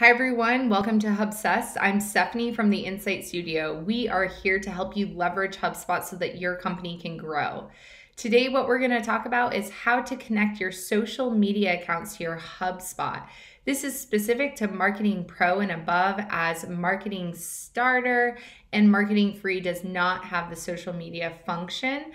Hi, everyone. Welcome to Hubsessed. I'm Stephanie from the Insight Studio. We are here to help you leverage HubSpot so that your company can grow. Today, what we're going to talk about is how to connect your social media accounts to your HubSpot. This is specific to Marketing Pro and above, as Marketing Starter and Marketing Free does not have the social media function.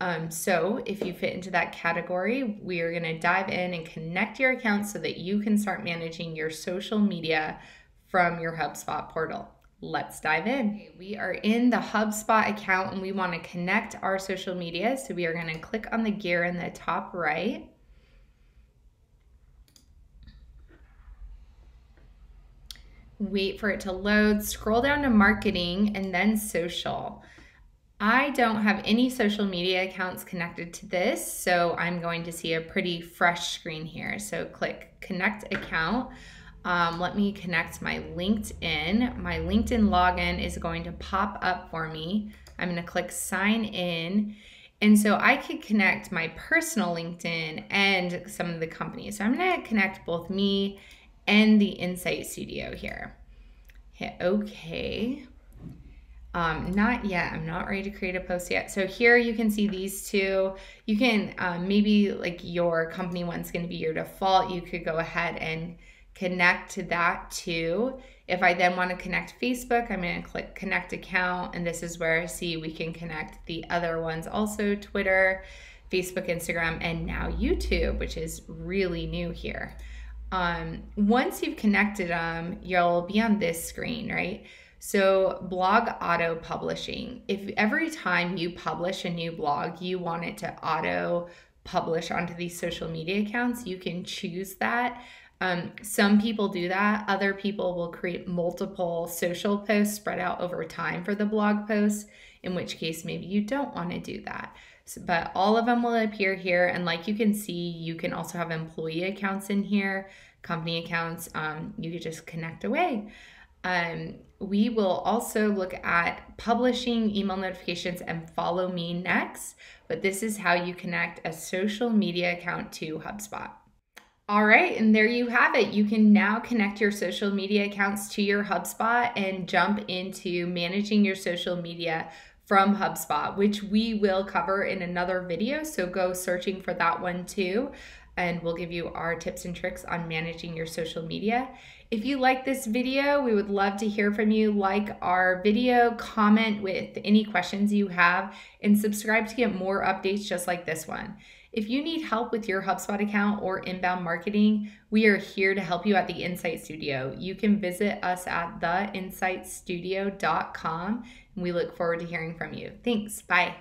Um, so if you fit into that category, we are going to dive in and connect your account so that you can start managing your social media from your HubSpot portal. Let's dive in. We are in the HubSpot account and we want to connect our social media. So we are going to click on the gear in the top right. Wait for it to load, scroll down to marketing and then social. I don't have any social media accounts connected to this, so I'm going to see a pretty fresh screen here. So click connect account. Um, let me connect my LinkedIn. My LinkedIn login is going to pop up for me. I'm going to click sign in. And so I could connect my personal LinkedIn and some of the companies. So I'm going to connect both me and the Insight Studio here. Hit OK. Um, not yet. I'm not ready to create a post yet. So here you can see these two. You can um, maybe like your company one's going to be your default. You could go ahead and connect to that too. If I then want to connect Facebook, I'm going to click connect account. And this is where I see we can connect the other ones also Twitter, Facebook, Instagram, and now YouTube, which is really new here. Um, once you've connected them, you'll be on this screen, right? So, blog auto publishing. If every time you publish a new blog, you want it to auto publish onto these social media accounts, you can choose that. Um, some people do that. Other people will create multiple social posts spread out over time for the blog post, in which case maybe you don't want to do that. So, but all of them will appear here. And like you can see, you can also have employee accounts in here, company accounts. Um, you could just connect away. Um, we will also look at publishing email notifications and follow me next, but this is how you connect a social media account to HubSpot. All right, and there you have it. You can now connect your social media accounts to your HubSpot and jump into managing your social media from HubSpot, which we will cover in another video. So go searching for that one too and we'll give you our tips and tricks on managing your social media. If you like this video, we would love to hear from you. Like our video, comment with any questions you have, and subscribe to get more updates just like this one. If you need help with your HubSpot account or inbound marketing, we are here to help you at the Insight Studio. You can visit us at theinsightstudio.com, and we look forward to hearing from you. Thanks. Bye.